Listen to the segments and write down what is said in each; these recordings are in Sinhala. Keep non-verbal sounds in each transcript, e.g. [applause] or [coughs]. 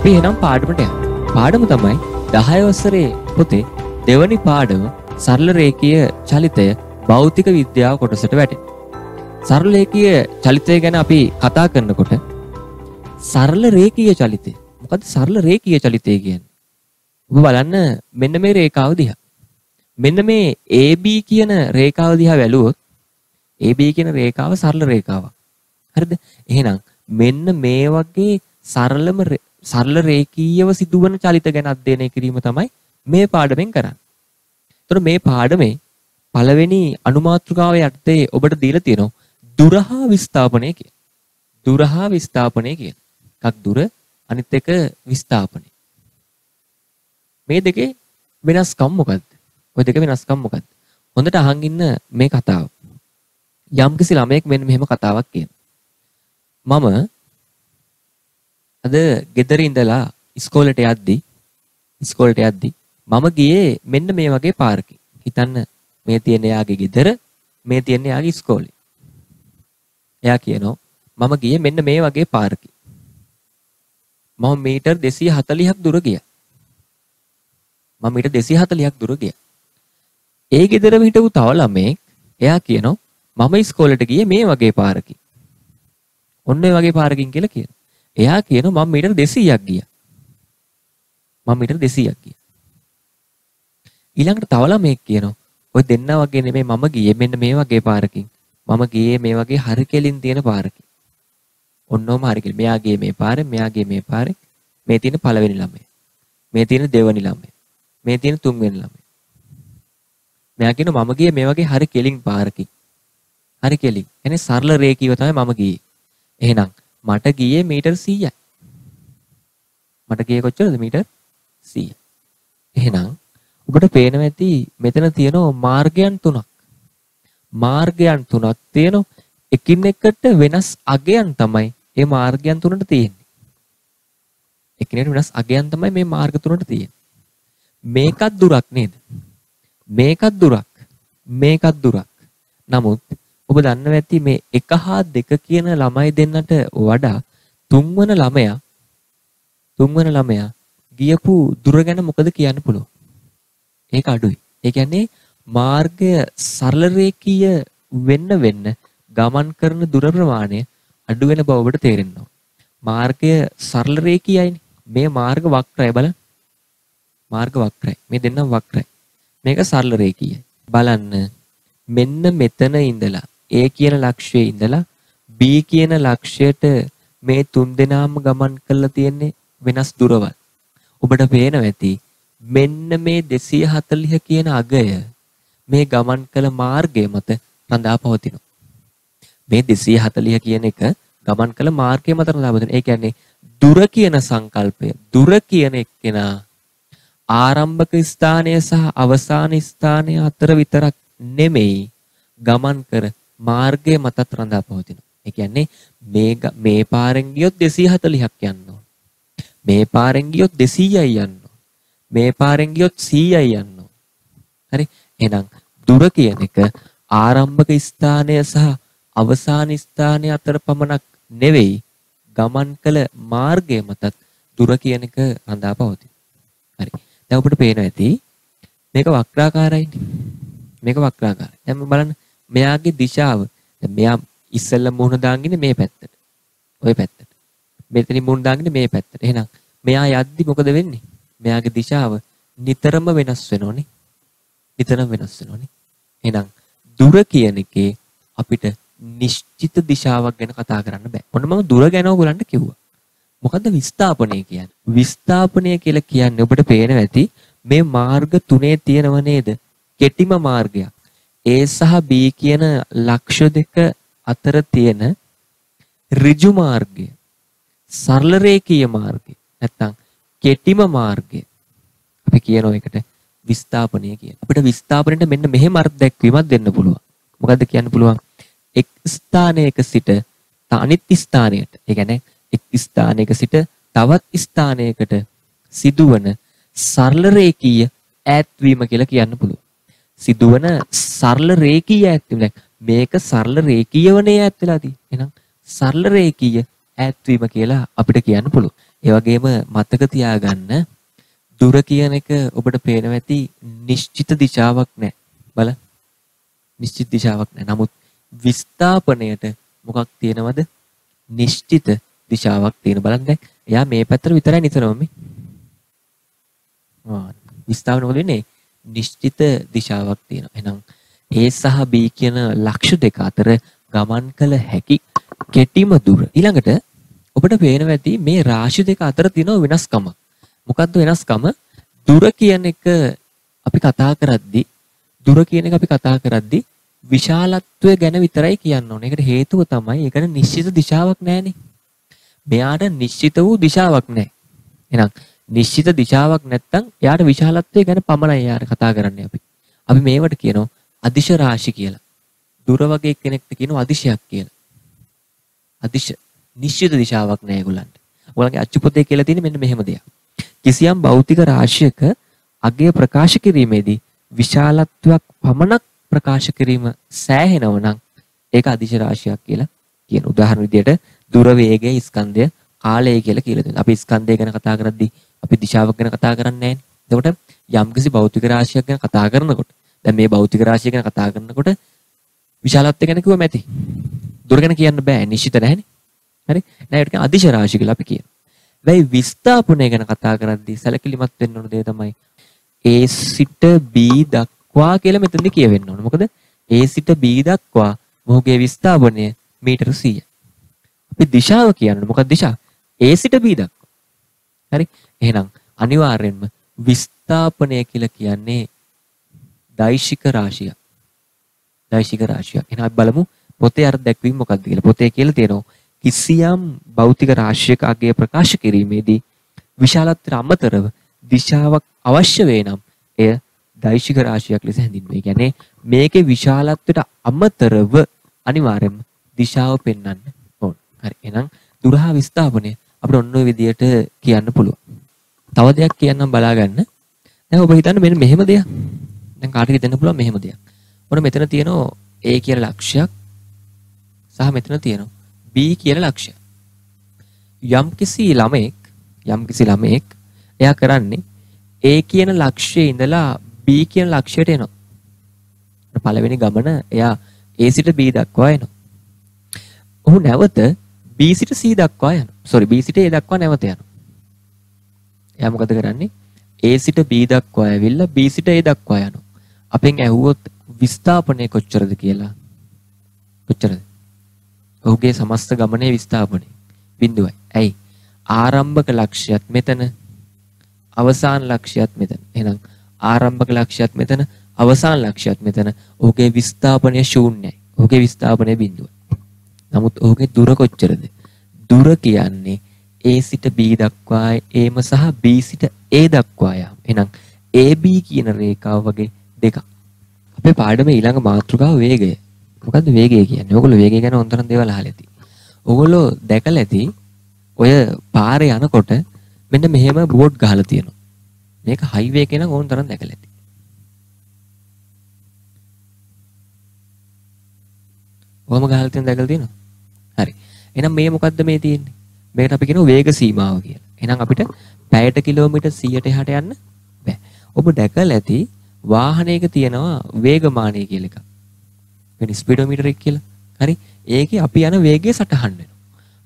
අපි එහෙනම් පාඩමට යමු. පාඩම තමයි 10 වසරේ පොතේ දෙවනි පාඩම සරල රේඛීය චලිතය භෞතික විද්‍යාව කොටසට වැටෙනවා. සරල රේඛීය චලිතය ගැන අපි කතා කරනකොට සරල රේඛීය චලිතය. මොකද්ද සරල රේඛීය චලිතය කියන්නේ? ඔබ බලන්න මෙන්න මේ රේඛාව දිහා. මෙන්න මේ AB කියන රේඛාව දිහා බැලුවොත් AB කියන රේඛාව සරල රේඛාවක්. හරිද? එහෙනම් මෙන්න මේ වගේ සරලම සරල රේඛීයව සිදුවන චලිත ගැන අධ්‍යයනය කිරීම තමයි මේ පාඩමෙන් කරන්නේ. එතකොට මේ පාඩමේ පළවෙනි අනුමාත්‍රිකාව යටතේ ඔබට දීලා තියෙනවා දුරහා විස්ථාපනය කියන. දුරහා විස්ථාපනය කියන. එකක් දුර අනිත් එක විස්ථාපනය. මේ දෙකේ වෙනස්කම් මොකද්ද? ওই දෙක වෙනස්කම් මොකද්ද? හොඳට අහන් ඉන්න මේ කතාව. යම්කිසි ළමයෙක් මෙන්න මෙහෙම කතාවක් කියනවා. මම අද ගෙදර ඉඳලා ඉස්කෝලේට යද්දි ඉස්කෝලේට යද්දි මම ගියේ මෙන්න මේ වගේ පාරකින්. හිතන්න මේ තියෙන යාගේ ගෙදර මේ තියෙන යාගේ ඉස්කෝලේ. එයා කියනවා මම ගියේ මෙන්න මේ වගේ පාරකින්. මම මීටර් 240ක් දුර ගියා. මම මීටර් 240ක් දුර ගියා. ඒ ගෙදරම හිටපු තව ළමෙක් එයා කියනවා මම ඉස්කෝලේට ගියේ මේ වගේ පාරකින්. ඔන්න ඔය වගේ පාරකින් කියලා කියනවා. එයා කියනවා මම මීටර 200ක් ගියා. මම මීටර 200ක් ගියා. ඊළඟට තව ළමෙක් කියනවා ඔය දෙන්නා වගේ නෙමෙයි මම ගියේ මෙන්න මේ වගේ පාරකින්. මම ගියේ මේ වගේ හරි කෙලින් තියෙන පාරකින්. ඔන්නෝම හරි කෙලින්. මෙයා ගියේ මේ පාරෙන්, මෙයා ගියේ මේ පාරෙන්. මේ තියෙන පළවෙනි ළමයා. මේ තියෙන දෙවෙනි ළමයා. මේ තියෙන තුන්වෙනි ළමයා. මෙයා කියනවා මම ගියේ මේ වගේ හරි කෙලින් පාරකින්. හරි කෙලින්. එනේ සරල රේඛීව තමයි මම ගියේ. එහෙනම් මට ගියේ මීටර් 100යි. මට ගියේ කොච්චරද මීටර් 100. එහෙනම් ඔබට පේනවා ඇති මෙතන තියෙනවා මාර්ගයන් තුනක්. මාර්ගයන් තුනක් තියෙනවා. එකින් එකට වෙනස් අගයන් තමයි මේ මාර්ගයන් තුනට තියෙන්නේ. එකිනෙකට වෙනස් අගයන් තමයි මේ මාර්ග තුනට තියෙන්නේ. මේකත් දුරක් නේද? මේකත් දුරක්. මේකත් දුරක්. නමුත් ඔබ දන්නවා ඇති මේ 1 හා 2 කියන ළමයි දෙන්නට වඩා තුන්වන ළමයා තුන්වන ළමයා ගියපු දුර ගැන මොකද කියන්න පුළුවන්? ඒක අඩුයි. ඒ කියන්නේ මාර්ගය සරල රේඛීය වෙන්න වෙන්න ගමන් කරන දුර ප්‍රමාණය අඩු වෙන බව ඔබට තේරෙනවා. මාර්ගය සරල රේඛීයයිනේ. මේ මාර්ග වක්‍රය බලන්න. මාර්ග වක්‍රය. මේ දෙන්නම් වක්‍රය. මේක සරල රේඛීයයි. බලන්න මෙන්න මෙතන ඉඳලා A කියන ලක්ෂයේ ඉඳලා B කියන ලක්ෂයට මේ තුන් දෙනාම ගමන් කරලා තියෙන්නේ වෙනස් දුරවල්. ඔබට පේනවා ඇති මෙන්න මේ 240 කියන අගය මේ ගමන් කළ මාර්ගය මත රඳා පවතිනවා. මේ 240 කියන එක ගමන් කළ මාර්ගය මත රඳා පවතිනවා. ඒ කියන්නේ දුර කියන සංකල්පය දුර කියන එක්කෙනා ආරම්භක ස්ථානය සහ අවසාන ස්ථානය අතර විතරක් නෙමෙයි ගමන් කර මාර්ගය මතත් රඳා පවතිනවා. ඒ කියන්නේ මේ මේ පාරෙන් ගියොත් 240ක් යන්න ඕන. මේ පාරෙන් ගියොත් 200යි යන්න ඕන. මේ පාරෙන් ගියොත් 100යි යන්න ඕන. හරි? එහෙනම් දුර කියන එක ආරම්භක ස්ථානය සහ අවසාන ස්ථානය අතර පමණක් නෙවෙයි ගමන් කළ මාර්ගය මතත් දුර කියන එක රඳා පවතින. හරි. දැන් ඔබට පේනවා ඇති මේක වක්‍රාකාරයිනේ. මේක වක්‍රාකාරයි. දැන් බලන්න මෙයාගේ දිශාව මෙයා ඉස්සෙල්ලා මුහුණ දාගෙන මේ පැත්තට. ওই පැත්තට. මෙතනින් මුහුණ දාගෙන මේ පැත්තට. එහෙනම් මෙයා යද්දි මොකද වෙන්නේ? මෙයාගේ දිශාව නිතරම වෙනස් වෙනෝනේ. නිතරම වෙනස් වෙනෝනේ. එහෙනම් දුර කියන එකේ අපිට නිශ්චිත දිශාවක් ගැන කතා කරන්න බෑ. ඔන්න මම දුර ගැන ඔයගලන්ට කිව්වා. මොකද්ද විස්ථාපනය කියන්නේ? විස්ථාපනය කියලා කියන්නේ ඔබට පේනවා ඇති මේ මාර්ග තුනේ තියෙනව නේද? කෙටිම මාර්ගයක්. A සහ B කියන ලක්ෂ දෙක අතර තියෙන ඍජු මාර්ගය සරල රේඛීය මාර්ගය නැත්තම් කෙටිම මාර්ගය අපි කියනවා එකට විස්ථාපනය කියන. අපිට විස්ථාපනයට මෙන්න මෙහෙම අර්ථ දැක්වීමක් දෙන්න පුළුවන්. මොකද්ද කියන්න පුළුවන්? එක් ස්ථානයක සිට අනිත් ස්ථානයට. ඒ කියන්නේ එක් ස්ථානයක සිට තවත් ස්ථානයකට සිදුවන සරල රේඛීය ඈත්වීම කියලා කියන්න පුළුවන්. සිදුවන සරල රේඛීය ඈත්වීම. දැන් මේක සරල රේඛීයවනේ ඈත් වෙලා තියෙන්නේ. එහෙනම් සරල රේඛීය ඈත්වීම කියලා අපිට කියන්න පුළුවන්. ඒ වගේම මතක තියාගන්න දුර කියන එක ඔබට පේනවා ඇති නිශ්චිත දිශාවක් නැහැ. බලන්න. නිශ්චිත දිශාවක් නැහැ. නමුත් විස්ථාපනයට මොකක් තියෙනවද? නිශ්චිත දිශාවක් තියෙන බලන්න දැන්. එයා මේ පැත්තට විතරයි නිතරම මේ. ආ විස්ථාපන වල වෙන්නේ නිශ්චිත දිශාවක් තියෙනවා. එහෙනම් A සහ B කියන ලක්ෂ දෙක අතර ගමන් කළ හැකි කෙටිම දුර. ඊළඟට ඔබට පේනවා ඇති මේ රාශි දෙක අතර තියෙන වෙනස්කම. මොකද්ද වෙනස්කම? දුර කියන එක අපි කතා කරද්දී දුර කියන එක අපි කතා කරද්දී විශාලත්වය ගැන විතරයි කියන්න ඕනේ. ඒකට හේතුව තමයි ඒකට නිශ්චිත දිශාවක් නැහැනේ. මෙයාට නිශ්චිත වූ දිශාවක් නැහැ. එහෙනම් නිශ්චිත දිශාවක් නැත්තම් එයාට විශාලත්වය ගැන පමණයි යාර කතා කරන්නේ අපි. අපි මේවට කියනවා අදිශ රාශි කියලා. දුර වගේ කෙනෙක්ට කියනවා අදිශයක් කියලා. අදිශ නිශ්චිත දිශාවක් නැහැ ඒගොල්ලන්ට. ඔයගොල්ලන්ගේ අච්චු පොතේ කියලා තියෙන්නේ මෙන්න මෙහෙම දෙයක්. කිසියම් භෞතික රාශියක අගය ප්‍රකාශ කිරීමේදී විශාලත්වයක් පමණක් ප්‍රකාශ කිරීම සෑහෙනව නම් ඒක අදිශ රාශියක් කියලා කියන උදාහරණ විදියට දුර වේගය ස්කන්ධය කාලය කියලා කියලා දෙනවා. අපි ස්කන්ධය ගැන කතා කරද්දී අපි දිශාවක් ගැන කතා කරන්නේ නැහැ. එතකොට යම්කිසි භෞතික රාශියක් ගැන කතා කරනකොට දැන් මේ භෞතික රාශිය ගැන කතා කරනකොට විශාලත්වය ගැන කිව්වම ඇති. දුර ගැන කියන්න බෑ නිශ්චිත නැහැනේ. හරි? නෑ ඒක අදිශ රාශි කියලා අපි කියනවා. වෙයි විස්ථාපනය ගැන කතා කරද්දී සැලකිලිමත් වෙන්න ඕන දේ තමයි A සිට B දක්වා කියලා මෙතනදී කියවෙන්න ඕන. මොකද A සිට B දක්වා මොහුගේ විස්ථාපනය මීටර 100යි. අපි දිශාව කියන්නේ මොකක්ද දිශාව? A සිට B දක්වා. හරි? එහෙනම් අනිවාර්යෙන්ම විස්ථාපනය කියලා කියන්නේ දෛශික රාශියක්. දෛශික රාශියක්. එහෙනම් අපි බලමු පොතේ අර්ථ දැක්වීම මොකක්ද කියලා. පොතේ කියලා තියෙනවා කිසියම් භෞතික රාශියක අගය ප්‍රකාශ කිරීමේදී විශාලත්වයට අමතරව දිශාවක් අවශ්‍ය වේ නම් එය දෛශික රාශියක් ලෙස හැඳින්වේ. ඒ කියන්නේ මේකේ විශාලත්වයට අමතරව අනිවාර්යයෙන්ම දිශාව පෙන්වන්න ඕන. හරි. එහෙනම් දුරහා විස්ථාපනය අපිට ඔන්න ඔය විදියට කියන්න පුළුවන්. තව දෙයක් කියන්නම් බලාගන්න. දැන් ඔබ හිතන්න මෙන්න මෙහෙම දෙයක්. දැන් කාටද දෙන්න පුළුවන් මෙහෙම දෙයක්. ඔන්න මෙතන තියෙනවා A කියලා ලක්ෂයක් සහ මෙතන තියෙනවා B කියලා ලක්ෂය. යම්කිසි ළමෙක් යම්කිසි ළමෙක් එයා කරන්නේ A කියන ලක්ෂයේ ඉඳලා B කියන ලක්ෂයට එනවා. පළවෙනි ගමන එයා A සිට B දක්වා එනවා. ඔහු නැවත B සිට C දක්වා යනවා. sorry B සිට A දක්වා නැවත යනවා. එයා මොකද කරන්නේ? A සිට B දක්වා ඇවිල්ලා B සිට A දක්වා යනවා. අපෙන් ඇහුවොත් විස්ථාපනය කොච්චරද කියලා. කොච්චරද? ඔහුගේ සමස්ත ගමනේ විස්ථාපනය බිඳුවයි. ඇයි? ආරම්භක ලක්ෂ්‍යයත් මෙතන අවසාන ලක්ෂ්‍යයත් මෙතන. එහෙනම් ආරම්භක ලක්ෂ්‍යයත් මෙතන අවසාන ලක්ෂ්‍යයත් මෙතන. ඔහුගේ විස්ථාපනය ශූන්‍යයි. ඔහුගේ විස්ථාපනය බිඳුවයි. නමුත් ඔහුගේ දුර කොච්චරද? දුර කියන්නේ A සිට B දක්වා Aම සහ B සිට A දක්වා යාම. එහෙනම් AB කියන රේඛාව වගේ දෙකක්. අපේ පාඩමේ ඊළඟ මාතෘකාව වේගය. මොකද්ද වේගය කියන්නේ? ඕගොල්ලෝ වේගය ගැන හොඳට දේවල් අහලා ඇති. ඕගොල්ලෝ දැකලා ඇති ඔය පාරේ යනකොට මෙන්න මෙහෙම බෝඩ් ගහලා තියෙනවා. මේක හයිවේ එක නම් ඕන තරම් දැකලා ඇති. ඔහම ගහලා තියෙන දැකලා තියෙනවා. හරි. එහෙනම් මේ මොකද්ද මේ තියෙන්නේ? මේකට අපි කියනවා වේග සීමාව කියලා. එහෙනම් අපිට පැයට කිලෝමීටර් 100ට එහාට යන්න බෑ. ඔබ දැකලා ඇති වාහනයක තියෙනවා වේගමානය කියලා එකක්. වෙන ස්පීඩෝමීටර් එක කියලා. හරි. ඒකේ අපි යන වේගය සටහන් වෙනවා.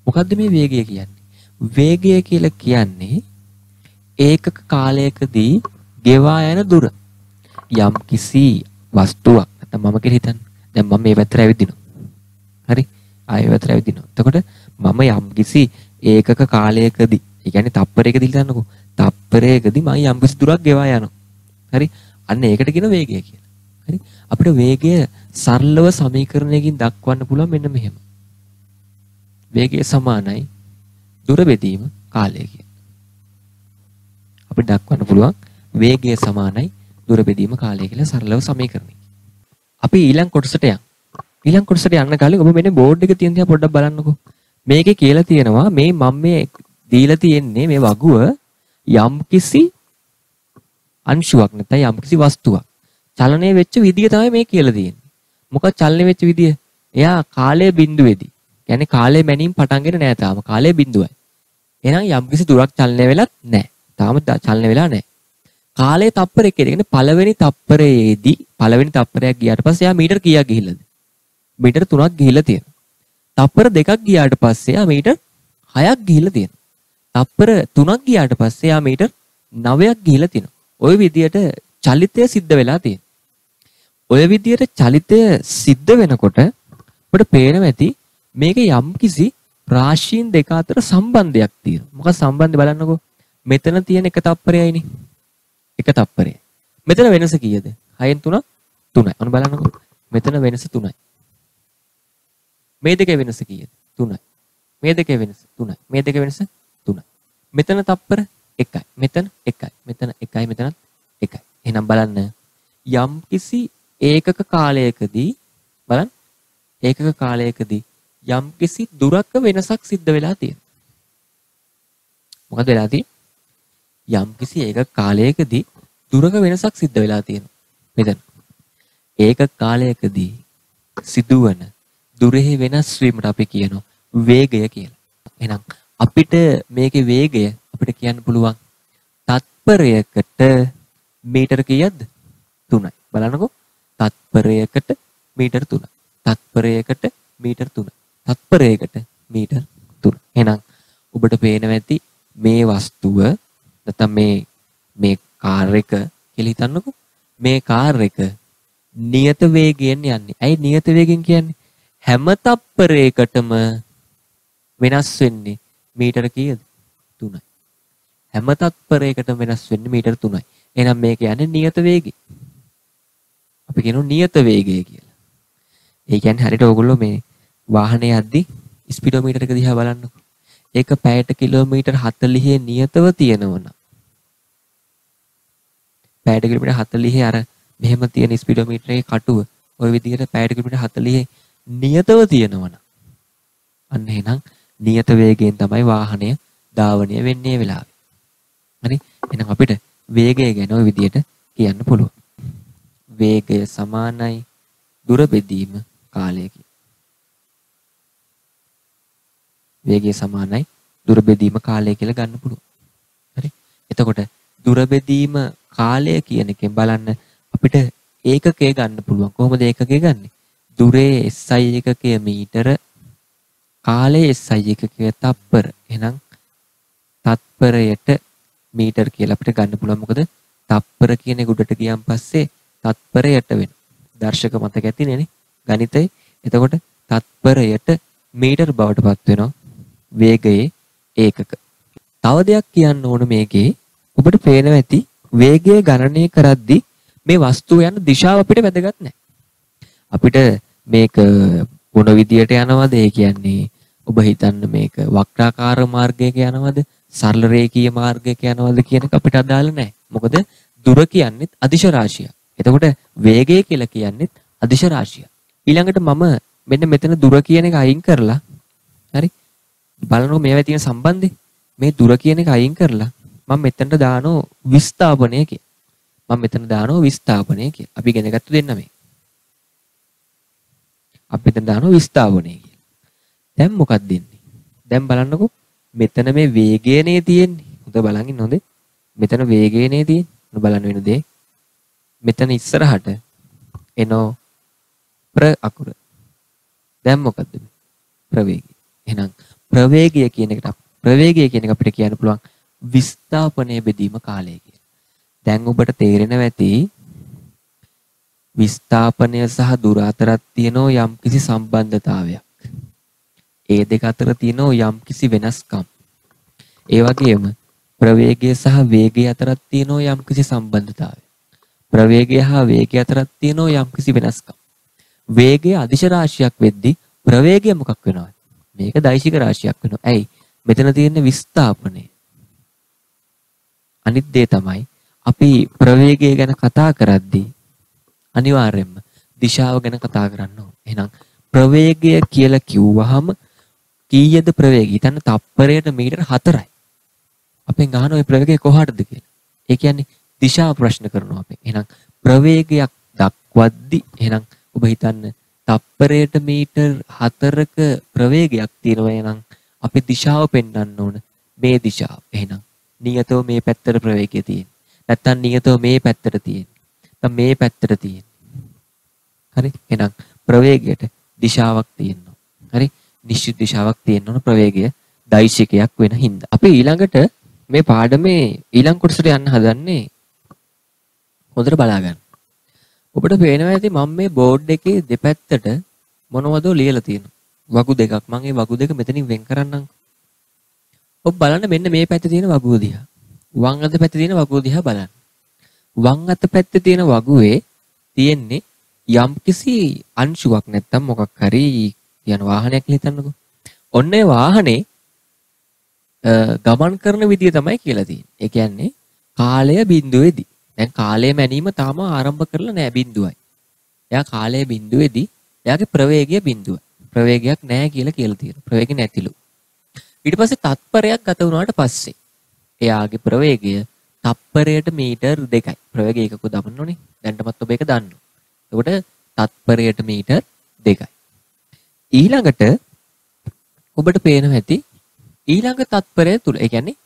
මොකද්ද මේ වේගය කියන්නේ? වේගය කියලා කියන්නේ ඒකක කාලයකදී ගෙවා යන දුර. යම් කිසි වස්තුවක් නැත්නම් මම කියලා හිතන්න. දැන් මම මේ පැත්තට ඇවිදිනවා. හරි. ආයෙ පැත්තට ඇවිදිනවා. එතකොට මම යම් කිසි ඒකක කාලයකදී, ඒ කියන්නේ තප්පරයකදී හිතන්නකෝ. තප්පරයකදී මම යම් කිසි දුරක් ගෙවා යනවා. හරි. අන්න ඒකට කියන වේගය කියලා. හරි. අපිට වේගය සරලව සමීකරණයකින් දක්වන්න පුළුවන් මෙන්න මෙහෙම. වේගය සමානයි දුර බෙදීම කාලය කියන. අපිට දක්වන්න පුළුවන් වේගය සමානයි දුර බෙදීම කාලය කියලා සරලව සමීකරණයකින්. අපි ඊළඟ කොටසට යමු. ඊළඟ කොටසට යන්න කලින් ඔබ මෙන්න බෝඩ් එක තියෙන දේ පොඩ්ඩක් බලන්නකෝ. මේකේ කියලා තියෙනවා මේ මම මේ දීලා තියෙන්නේ මේ වගුව යම්කිසි අංශුවක් නැත්නම් යම්කිසි වස්තුවක් චලනය වෙච්ච විදිය තමයි මේ කියලා තියෙන්නේ. මොකක්ද චලනය වෙච්ච විදිය? එයා කාලය බිඳුවේදී. කියන්නේ කාලය මැනීම පටන්ගෙන නෑ තාම. කාලය බිඳුවයි. එහෙනම් යම්කිසි දුරක් චලනය වෙලත් නැහැ. තාම චලනය වෙලා නැහැ. කාලයේ තප්පරය කියන්නේ පළවෙනි තප්පරයේදී පළවෙනි තප්පරයක් ගියාට පස්සේ එයා මීටර කීයක් ගිහිල්ලාද? මීටර 3ක් ගිහිල්ලා තියෙනවා. තප්පර දෙකක් ගියාට පස්සේ එයා මීටර 6ක් ගිහිල්ලා තියෙනවා. තප්පර 3ක් ගියාට පස්සේ එයා මීටර 9ක් ගිහිල්ලා තියෙනවා. ওই විදියට චලිතය සිද්ධ වෙලා තියෙනවා. ඔය විදියට චලිතය සිද්ධ වෙනකොට අපිට පේනවා ඇති මේක යම්කිසි රාශීන් දෙක අතර සම්බන්ධයක් තියෙනවා. මොකක් සම්බන්ධය බලන්නකෝ. මෙතන තියෙන එක තප්පරයයිනේ. එක තප්පරය. මෙතන වෙනස කීයද? 6න් 3 3යි. අන්න බලන්නකෝ. මෙතන වෙනස 3යි. මේ දෙකේ වෙනස කීයද? 3යි. මේ දෙකේ වෙනස 3යි. මේ දෙකේ වෙනස 3යි. මෙතන තප්පර 1යි. මෙතන 1යි. මෙතන 1යි. මෙතනත් 1යි. එහෙනම් බලන්න යම් කිසි ඒකක කාලයකදී බලන්න ඒකක කාලයකදී යම් කිසි දුරක වෙනසක් සිද්ධ වෙලා තියෙනවා. මොකද වෙලා තියෙන්නේ? යම් කිසි ඒකක කාලයකදී දුරක වෙනසක් සිද්ධ වෙලා තියෙනවා. මෙතන. ඒකක කාලයකදී සිදුවන දුරෙහි වෙනස් වීමට අපි කියනවා වේගය කියලා. එහෙනම් අපිට මේකේ වේගය අපිට කියන්න පුළුවන් තත්පරයකට මීටර කීයක්ද? 3යි. බලන්නකෝ. තත්පරයකට මීටර 3යි. තත්පරයකට මීටර 3යි. තත්පරයකට මීටර 3. එහෙනම් ඔබට පේනවා ඇති මේ වස්තුව නැත්නම් මේ මේ කාර් එක කියලා හිතන්නකෝ. මේ කාර් එක නියත වේගයෙන් යන්නේ. ඇයි නියත වේගෙන් කියන්නේ? හැම තප්පරයකටම වෙනස් වෙන්නේ මීටර කීයද? 3යි. හැම තත්පරයකටම වෙනස් වෙන්නේ මීටර 3යි. එහෙනම් මේක යන්නේ නියත වේගය. අපි කියනවා නියත වේගය කියලා. ඒ කියන්නේ හරියට ඕගොල්ලෝ මේ වාහනේ යද්දි ස්පීඩෝමීටර් එක දිහා බලන්නකෝ. ඒක පැයට කිලෝමීටර් 40 නියතව තියෙනවනම් පැයට කිලෝමීටර් 40 අර මෙහෙම තියෙන ස්පීඩෝමීටරේ කටුව ওই විදිහට පැයට කිලෝමීටර් 40 නියතව තියෙනවනම් අන්න එහෙනම් නියත වේගයෙන් තමයි වාහනය ධාවනය වෙන්නේ වෙලාවේ. හරි? එහෙනම් අපිට වේගය ගැන ওই විදිහට කියන්න පුළුවන්. වේගය සමානයි දුර බෙදීම කාලයකි. වේගය සමානයි දුර බෙදීම කාලය කියලා ගන්න පුළුවන්. හරි? එතකොට දුර බෙදීම කාලය කියන එකෙන් බලන්න අපිට ඒකකය ගන්න පුළුවන්. කොහොමද ඒකකය ගන්නෙ? දුරේ SI එකකය මීටර කාලයේ SI එකකය තප්පර. එහෙනම් තත්පරයට මීටර් කියලා අපිට ගන්න පුළුවන්. මොකද තප්පර කියන එක උඩට ගියන් පස්සේ තත්පරයට වෙනවා. දර්ශක මතක ඇතිනේ නේ. ගණිතේ. එතකොට තත්පරයට මීටර් බවට පත් වෙනවා. වේගයේ ඒකක. තව දෙයක් කියන්න ඕන මේකේ ඔබට පේනවා ඇති වේගය ගණනය කරද්දී මේ වස්තුව යන දිශාව අපිට වැදගත් නැහැ. අපිට මේක මොන විදියට යනවද ඒ කියන්නේ ඔබ හිතන්න මේක වක්‍රාකාර මාර්ගයක යනවද සරල රේඛීය මාර්ගයක යනවද කියන එක අපිට අදාළ නැහැ. මොකද දුර කියන්නේත් අදිශ රාශිය. එතකොට වේගය කියලා කියන්නේත් අදිශ රාශිය. ඊළඟට මම මෙන්න මෙතන දුර කියන එක අයින් කරලා හරි බලනකො මේවා තියෙන සම්බන්ධය මේ දුර කියන එක අයින් කරලා මම මෙතනට දානෝ විස්ථාපනය කිය. මම මෙතන දානෝ විස්ථාපනය කිය. අපි ඉගෙන ගත්ත දෙන්න මේ. අපි මෙතන දානෝ විස්ථාපනය කිය. දැන් මොකක්ද දෙන්නේ? දැන් බලන්නකෝ මෙතන මේ වේගයනේ තියෙන්නේ. හොඳ බලන් ඉන්න හොඳේ. මෙතන වේගයනේ තියෙන්නේ. බලන්න වෙන දේ. මෙතන ඉස්සරහට එනෝ ප්‍ර අකුර. දැන් මොකද්ද ප්‍රවේගය. එහෙනම් ප්‍රවේගය කියන එකට ප්‍රවේගය කියන එක අපිට කියන්න පුළුවන් විස්ථාපනය බෙදීම කාලය කියලා. දැන් ඔබට තේරෙනවා ඇති විස්ථාපනය සහ දුර අතරක් තියෙන යම්කිසි සම්බන්ධතාවයක්. ඒ දෙක අතර තියෙන යම්කිසි වෙනස්කම්. ඒ වගේම ප්‍රවේගය සහ වේගය අතරක් තියෙන යම්කිසි සම්බන්ධතාවය. ප්‍රවේගය හා වේගය අතරක් තියෙන යම්කිසි වෙනස්කම්. වේගය අදිශ රාශියක් වෙද්දී ප්‍රවේගය මොකක් වෙනවද? මේක දෛශික රාශියක් වෙනවා. ඇයි? මෙතන තියෙන විස්ථාපනය. අනිත් දේ තමයි අපි ප්‍රවේගය ගැන කතා කරද්දී අනිවාර්යයෙන්ම දිශාව ගැන කතා කරන්න ඕන. එහෙනම් ප්‍රවේගය කියලා කිව්වහම කීයද ප්‍රවේගය? හිතන්න තප්පරයට මීටර 4යි. අපෙන් අහන ওই ප්‍රවේගය කොහාටද කියලා. ඒ කියන්නේ දිශාව ප්‍රශ්න කරනවා අපෙන්. එහෙනම් ප්‍රවේගයක් දක්වද්දි එහෙනම් ඔබ හිතන්න තප්පරයට මීටර් 4ක ප්‍රවේගයක් තියෙනවා එහෙනම් අපි දිශාව පෙන්වන්න ඕන මේ දිශාව. එහෙනම් නියතව මේ පැත්තට ප්‍රවේගය තියෙන්නේ. නැත්තම් නියතව මේ පැත්තට තියෙන්නේ. නැත්තම් මේ පැත්තට තියෙන්නේ. හරි? එහෙනම් ප්‍රවේගයට දිශාවක් තියෙනවා. හරි? නිශ්චිත දිශාවක් තියෙන්න ඕන ප්‍රවේගය දෛශිකයක් වෙන හින්දා. අපි ඊළඟට මේ පාඩමේ ඊළඟ කොටසට යන්න හදන්නේ හොඳට බලා ගන්න. ඔබට පේනවා ඇති මම මේ බෝඩ් එකේ දෙපැත්තට මොනවද ලියලා තියෙනවා. වගු දෙකක්. මම මේ වගු දෙක මෙතනින් වෙන් කරන්නම්. ඔබ බලන්න මෙන්න මේ පැත්තේ තියෙන වගුව දිහා. වම් අත පැත්තේ තියෙන වගුව දිහා බලන්න. වම් අත පැත්තේ තියෙන වගුවේ තියෙන්නේ යම්කිසි අංශුවක් නැත්තම් මොකක් හරි යන වාහනයක් හිතන්නකෝ. ඔන්න ඒ වාහනේ ගමන් කරන විදිය තමයි කියලා තියෙන්නේ. ඒ කියන්නේ කාලය බිඳුවේදී. දැන් කාලය මැනීම තාම ආරම්භ කරලා නෑ බිඳුවයි. එයා කාලය බිඳුවේදී එයාගේ ප්‍රවේගය බිඳුවයි. ප්‍රවේගයක් නෑ කියලා කියලා තියෙනවා. ප්‍රවේගය නැතිලු. ඊට පස්සේ තත්පරයක් ගත වුණාට පස්සේ එයාගේ ප්‍රවේගය තත්පරයට මීටර් 2යි. ප්‍රවේගය එකක දමන්නෝනේ. දැන්ටමත් ඔබ ඒක දන්නවා. එතකොට තත්පරයට මීටර් 2යි. ඊළඟට ඔබට පේනවා ඇති ඊළඟ තත්පරය තුල ඒ කියන්නේ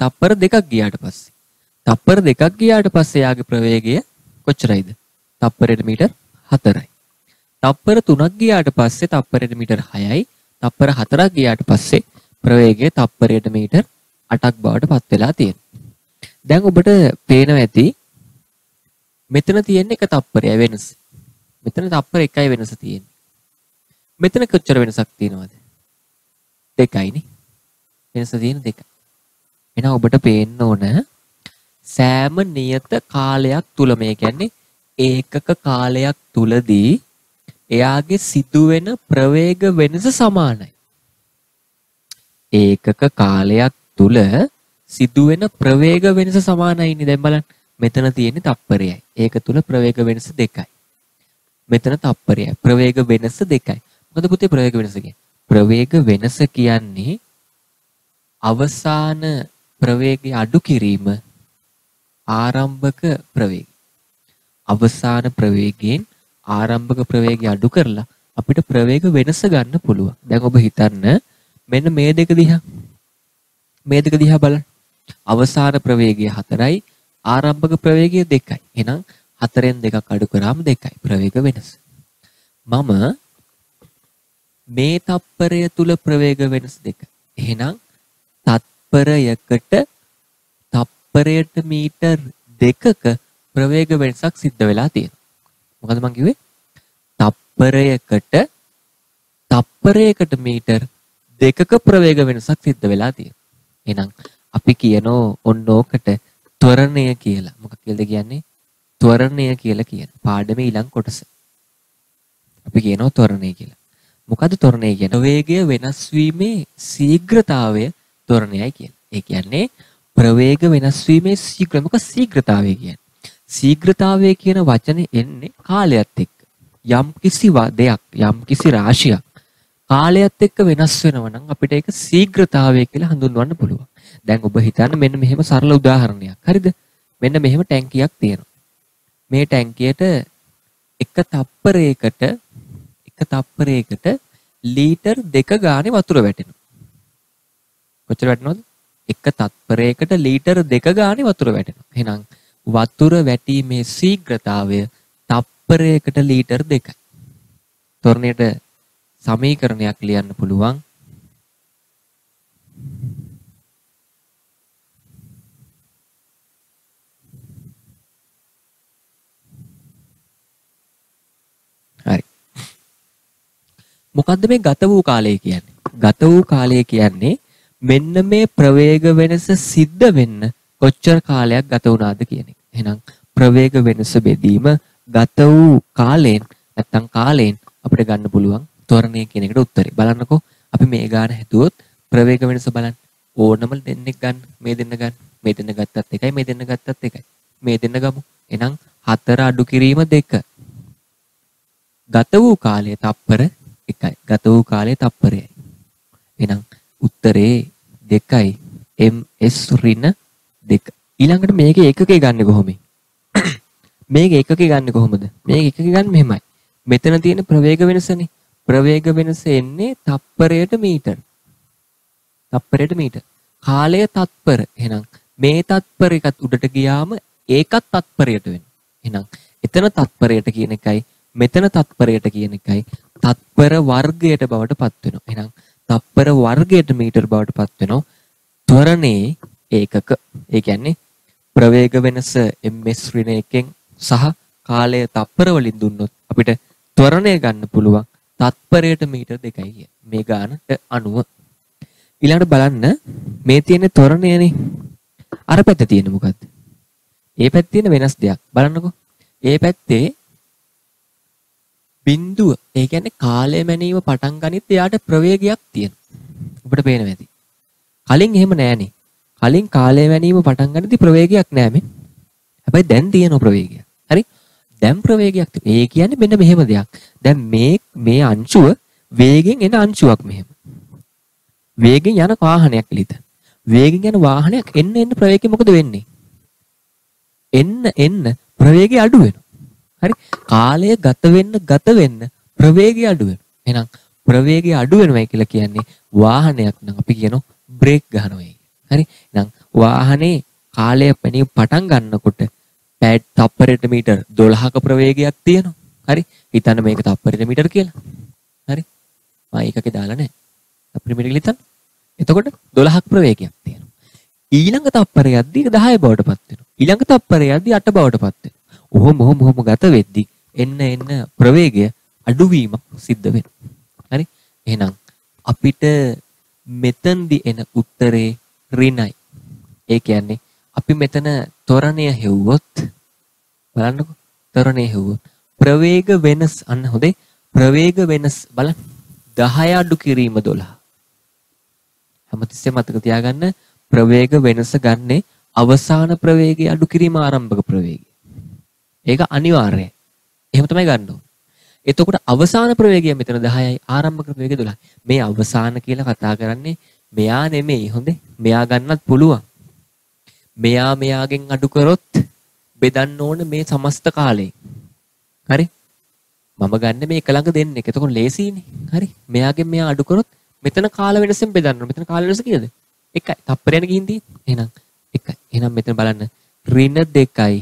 තත්පර දෙකක් ගියාට පස්සේ තත්පර දෙකක් ගියාට පස්සේ යාගේ ප්‍රවේගය කොච්චරයිද? තත්පරයට මීටර් 4යි. තත්පර 3ක් ගියාට පස්සේ තත්පරයට මීටර් 6යි. තත්පර 4ක් ගියාට පස්සේ ප්‍රවේගය තත්පරයට මීටර් 8ක් බවට පත් වෙලා තියෙනවා. දැන් ඔබට පේනවා ඇති මෙතන තියෙන එක තත්පරය වෙනස. මෙතන තත්පර එකයි වෙනස තියෙන්නේ. මෙතන කොච්චර වෙනසක් තියෙනවද? දෙකයිනේ. වෙනස තියෙන දෙකයි. එහෙනම් ඔබට පේන්න ඕන සෑම නියත කාලයක් තුල මේ කියන්නේ ඒකක කාලයක් තුලදී එයාගේ සිදුවෙන ප්‍රවේග වෙනස සමානයි. ඒකක කාලයක් තුල සිදුවෙන ප්‍රවේග වෙනස සමානයිනේ දැන් බලන්න. මෙතන තියෙන්නේ තප්පරයයි. ඒක තුල ප්‍රවේග වෙනස දෙකයි. මෙතන තප්පරයයි. ප්‍රවේග වෙනස දෙකයි. මොකද පුතේ ප්‍රවේග වෙනස කියන්නේ? ප්‍රවේග වෙනස කියන්නේ අවසාන ප්‍රවේගය අඩු කිරීම ආරම්භක ප්‍රවේගය. අවසාන ප්‍රවේගයෙන් ආරම්භක ප්‍රවේගය අඩු කරලා අපිට ප්‍රවේග වෙනස ගන්න පුළුවන්. දැන් ඔබ හිතන්න මෙන්න මේ දෙක දිහා. මේ දෙක දිහා බලන්න. අවසාන ප්‍රවේගය 4යි ආරම්භක ප්‍රවේගය 2යි. එහෙනම් 4ෙන් දෙකක් අඩු කරාම 2යි ප්‍රවේග වෙනස. මම මේ තප්පරය තුල ප්‍රවේග වෙනස දෙක. එහෙනම් තත්පරයකට තප්පරයට මීටර් දෙකක ප්‍රවේග වෙනසක් සිද්ධ වෙලා තියෙනවා. මොකද මං කිව්වේ? තප්පරයකට තප්පරයකට මීටර් දෙකක ප්‍රවේග වෙනසක් සිද්ධ වෙලා තියෙනවා. එහෙනම් අපි කියනෝ ඔන්න ඕකට ත්වරණය කියලා. මොකක් කියලාද කියන්නේ? ත්වරණය කියලා කියන. පාඩමේ ඊළඟ කොටස. අපි කියනවා ත්වරණය කියලා. මොකද ත්වරණය කියන්නේ? වේගය වෙනස් වීමේ ශීඝ්‍රතාවය ත්වරණයයි කියන්නේ. ඒ කියන්නේ ප්‍රවේග වෙනස් වීමේ ශීඝ්‍ර මොකක් ශීඝ්‍රතාවය කියන්නේ? ශීඝ්‍රතාවය කියන වචනේ එන්නේ කාලයත් එක්ක. යම් කිසි දෙයක් යම් කිසි රාශියක් කාලයත් එක්ක වෙනස් වෙනවා නම් අපිට ඒක ශීඝ්‍රතාවය කියලා හඳුන්වන්න පුළුවන්. දැන් ඔබ හිතන්න මෙන්න මෙහෙම සරල උදාහරණයක්. හරිද? මෙන්න මෙහෙම ටැංකියක් තියෙනවා. මේ ටැංකියට එක තප්පරයකට එක තප්පරයකට ලීටර් දෙක ගානේ වතුර වැටෙනවා. කොච්චර වැටෙනවද? එක තත්පරයකට ලීටර් දෙක ගානේ වතුර වැටෙනවා. එහෙනම් වතුර වැටීමේ ශීඝ්‍රතාවය තප්පරයකට ලීටර් දෙකයි. තොරණයට සමීකරණයක් ලියන්න පුළුවන්. හරි. මොකද්ද මේ ගත වූ කාලය කියන්නේ? ගත වූ කාලය කියන්නේ මෙන්න මේ ප්‍රවේග වෙනස සිද්ධ වෙන්න කොච්චර කාලයක් ගත වුණාද කියන එක. එහෙනම් ප්‍රවේග වෙනස බෙදීම ගත වූ කාලයෙන් නැත්තම් කාලයෙන් අපිට ගන්න පුළුවන් ත්වරණය කියන එකට උත්තරේ. බලන්නකෝ අපි මේ ගාන හැදුවොත් ප්‍රවේග වෙනස බලන්න. ඕනම දෙන්නෙක් ගන්න මේ දෙන්න ගන්න. මේ දෙන්න ගත්තත් එකයි මේ දෙන්න ගත්තත් එකයි. මේ දෙන්න ගමු. එහෙනම් 4 අඩු කිරීම 2. ගත වූ කාලය තප්පර 1යි. ගත වූ කාලය තප්පරයයි. එහෙනම් උත්තරේ 2යි ms ඍණ 2. ඊළඟට මේකේ ඒකකේ ගන්න කොහොමද? [coughs] මේක ඒකකේ ගන්න කොහොමද? මේක ඒකකේ ගන්න මෙහෙමයි. මෙතන තියෙන ප්‍රවේග වෙනසනේ. ප්‍රවේග වෙනස එන්නේ තප්පරයට මීටර. තප්පරයට මීටර. කාලය තත්පර. එහෙනම් මේ තත්පර එකත් උඩට ගියාම ඒකත් තත්පරයට වෙනවා. එහෙනම් එතන තත්පරයට කියන එකයි මෙතන තත්පරයට කියන එකයි තත්පර වර්ගයට බවට පත් වෙනවා. එහෙනම් තත්පර වර්ගයට මීටර බවට පත් වෙනවා. ත්වරණේ ඒකක. ඒ කියන්නේ ප්‍රවේග වෙනස ms ඍණ එකෙන් සහ කාලය තත්පර වලින් දුන්නොත් අපිට ත්වරණය ගන්න පුළුවන් තත්පරයට මීටර දෙකයි කිය. මේ ගානට අනුව ඊළඟට බලන්න මේ තියෙන ත්වරණයනේ අර පැත්තේ තියෙන මොකද්ද? ඒ පැත්තේ තියෙන වෙනස් දෙයක් බලන්නකෝ. ඒ පැත්තේ බිඳුව ඒ කියන්නේ කාලය මැනීම පටන් ගනිත් එයාට ප්‍රවේගයක් තියෙනවා. ඔබට පේනවා ඇති. කලින් එහෙම නෑනේ. කලින් කාලය මැනීම පටන් ගන්නදී ප්‍රවේගයක් නෑමේ. හැබැයි දැන් තියෙන ප්‍රවේගයක්. හරි? දැන් ප්‍රවේගයක් තියෙනවා. ඒ කියන්නේ මෙන්න මෙහෙම දෙයක්. දැන් මේ මේ අංශුව වේගෙන් එන අංශුවක් මෙහෙම. වේගෙන් යන වාහනයක් එලිට. වේගෙන් යන වාහනයක් එන්න එන්න ප්‍රවේගය මොකද වෙන්නේ? එන්න එන්න ප්‍රවේගය අඩු වෙනවා. හරි? කාලය ගත වෙන්න ගත වෙන්න ප්‍රවේගය අඩු වෙනවා. එහෙනම් ප්‍රවේගය අඩු වෙනවා කියලා කියන්නේ වාහනයක් නම් අපි කියනවා බ්‍රේක් ගන්නවා. හරි? එහෙනම් වාහනේ කාලය පැණි පටන් ගන්නකොට පැඩ් තප්පරයට මීටර් 12ක ප්‍රවේගයක් තියෙනවා. හරි? හිතන්න මේක තප්පරයට මීටර් කියලා. හරි? මම ඒකකේ දාලා නැහැ. තප්පරයට මීටර කියලා හිතන්න. එතකොට 12ක ප්‍රවේගයක් තියෙනවා. ඊළඟ තප්පරයක්දී 10 බවට පත් වෙනවා. ඊළඟ තප්පරයක්දී 8 බවට පත් වෙනවා. ඔහොම ඔහොම ඔහොම ගත වෙද්දී එන්න එන්න ප්‍රවේගය අඩුවීමක් සිද්ධ වෙනවා. හරි? එහෙනම් අපිට මෙතෙන්දි එන උත්තරේ ඍණයි. ඒ කියන්නේ අපි මෙතන ත්වරණය හෙව්වොත් බලන්නකෝ ත්වරණය හෙව්වොත් ප්‍රවේග වෙනස් අන්න හොඳේ ප්‍රවේග වෙනස් බලන්න 10 අඩු කිරීම 12 හැමතිස්සෙම මතක තියාගන්න ප්‍රවේග වෙනස ගන්නේ අවසාන ප්‍රවේගය අඩු කිරීම ආරම්භක ප්‍රවේගය. ඒක අනිවාර්යයි. එහෙම තමයි ගන්න ඕනේ. එතකොට අවසාන ප්‍රවේගය මෙතන 10යි ආරම්භක ප්‍රවේගය 12යි. මේ අවසාන කියලා කතා කරන්නේ මෙයා නෙමෙයි හොඳේ. මෙයා ගන්නත් පුළුවන්. මෙයා මෙයාගෙන් අඩු කරොත් බෙදන්න ඕන මේ සමස්ත කාලේ. හරි? මම ගන්න මේ එක ළඟ දෙන්නෙක්. එතකොට ලේසියිනේ. හරි? මෙයාගෙන් මෙයා අඩු කරොත් මෙතන කාල වෙනසෙන් බෙදන්න ඕන. මෙතන කාල වෙනස කීයද? එකයි. තප්පරයන ගිහින් තියෙන්නේ. එහෙනම් එකයි. එහෙනම් මෙතන බලන්න ඍණ දෙකයි.